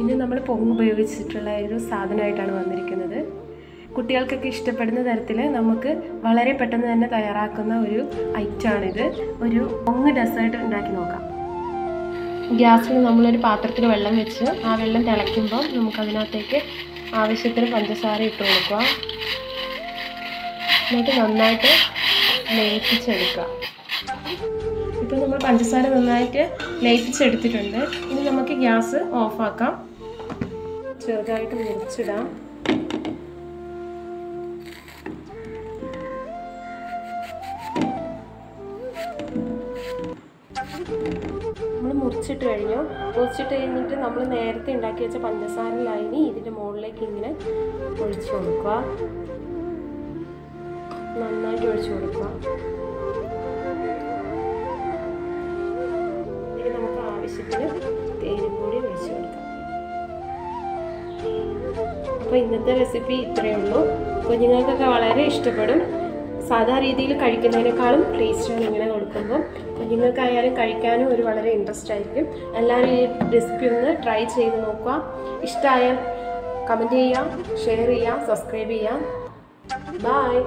ഇന്ന് നമ്മൾ പൊങ്ങ് ഉപയോഗിച്ചിട്ടുള്ള ഒരു സാധനമായിട്ടാണ് വന്നിരിക്കുന്നത്. കുട്ടികൾക്കൊക്കെ ഇഷ്ടപ്പെടുന്ന തരത്തിൽ നമുക്ക് വളരെ പെട്ടെന്ന് തന്നെ തയ്യാറാക്കുന്ന ഒരു ഐറ്റമാണിത്. ഒരു പൊങ്ങ് ഡെസേർട്ട് ഉണ്ടാക്കി നോക്കാം. ഗ്യാസിൽ നമ്മളൊരു പാത്രത്തിൽ വെള്ളം വെച്ച് ആ വെള്ളം തിളയ്ക്കുമ്പോൾ നമുക്കതിനകത്തേക്ക് ആവശ്യത്തിന് പഞ്ചസാര ഇട്ട് കൊടുക്കുക എന്നിട്ട് നന്നായിട്ട് ലയിപ്പിച്ചെടുക്കുക ഇപ്പോൾ നമ്മൾ പഞ്ചസാര നന്നായിട്ട് ലയിപ്പിച്ചെടുത്തിട്ടുണ്ട്. ഇനി നമുക്ക് ഗ്യാസ് ഓഫാക്കാം. ചെറുതായിട്ട് മുറിച്ചിടാം. നമ്മൾ മുറിച്ചിട്ട് കഴിഞ്ഞു. മുറിച്ചിട്ട് കഴിഞ്ഞിട്ട് നമ്മൾ നേരത്തെ ഉണ്ടാക്കി വെച്ച പഞ്ചസാര ലൈനി ഇതിന്റെ മുകളിലേക്ക് ഇങ്ങനെ ഒഴിച്ചു കൊടുക്കുക. നന്നായിട്ട് ഒഴിച്ചു കൊടുക്കുക. ആവശ്യത്തിന് തേനും കൂടി ഒഴിച്ചു കൊടുക്കാം. അപ്പോൾ ഇന്നത്തെ റെസിപ്പി ഇത്രയേ ഉള്ളൂ. കുഞ്ഞുങ്ങൾക്കൊക്കെ വളരെ ഇഷ്ടപ്പെടും. സാധാ രീതിയിൽ കഴിക്കുന്നതിനേക്കാളും ടേസ്റ്റാണ് ഇങ്ങനെ കൊടുക്കുമ്പോൾ കുഞ്ഞുങ്ങൾക്കായാലും കഴിക്കാനും ഒരു വളരെ ഇൻട്രസ്റ്റ് ആയിരിക്കും. എല്ലാവരും ഈ റെസിപ്പി ഒന്ന് ട്രൈ ചെയ്ത് നോക്കുക. ഇഷ്ടമായാൽ കമന്റ് ചെയ്യുക ഷെയർ ചെയ്യുക സബ്സ്ക്രൈബ് ചെയ്യുക. ബായ്